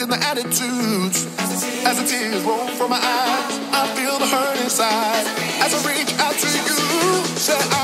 In the attitudes. As the tears roll from my eyes, I feel the hurt inside. As I reach out to you, say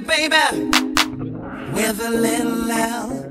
Thank you.